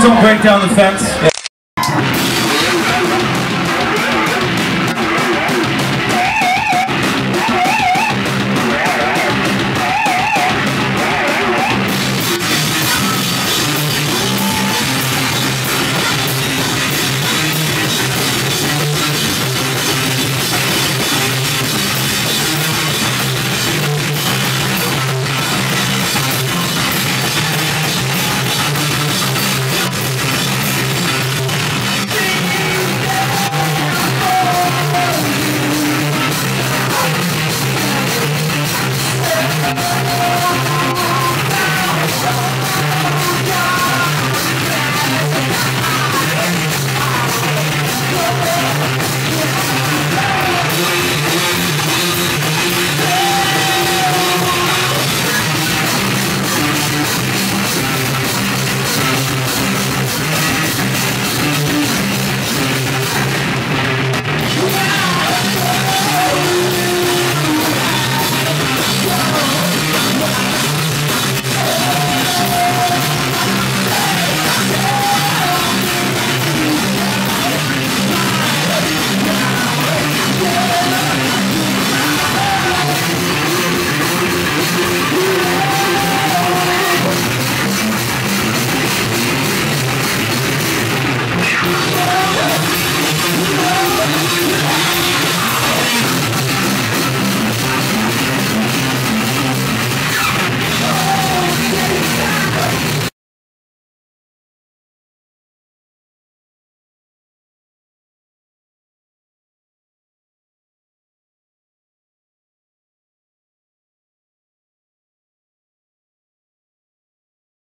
Please don't break down the fence.